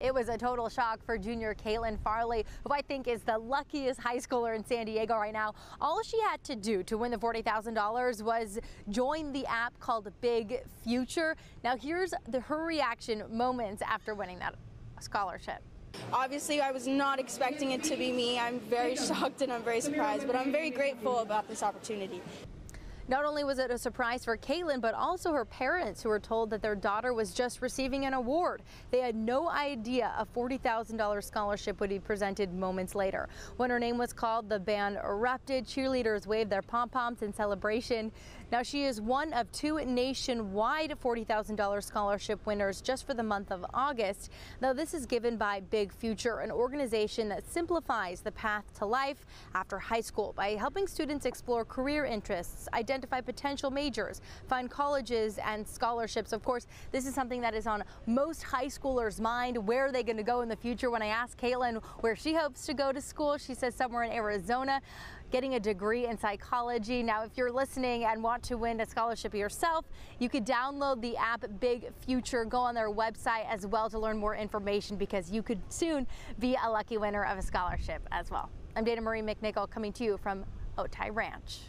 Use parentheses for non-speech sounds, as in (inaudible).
It was a total shock for junior Caitlin Farley, who I think is the luckiest high schooler in San Diego right now. All she had to do to win the $40,000 was join the app called Big Future. Now here's the, her reaction moments after winning that scholarship. Obviously, I was not expecting it to be me. I'm very (laughs) shocked and I'm very surprised, but I'm very grateful about this opportunity. Not only was it a surprise for Caitlin, but also her parents who were told that their daughter was just receiving an award. They had no idea a $40,000 scholarship would be presented moments later. When her name was called, the band erupted. Cheerleaders waved their pom-poms in celebration. Now she is one of two nationwide $40,000 scholarship winners just for the month of August. Now this is given by Big Future, an organization that simplifies the path to life after high school by helping students explore career interests, identify identify potential majors, find colleges and scholarships. Of course, this is something that is on most high schoolers' mind. Where are they going to go in the future? When I asked Caitlin where she hopes to go to school, she says somewhere in Arizona getting a degree in psychology. Now, if you're listening and want to win a scholarship yourself, you could download the app Big Future. Go on their website as well to learn more information because you could soon be a lucky winner of a scholarship as well. I'm Dana Marie McNichol coming to you from Otay Ranch.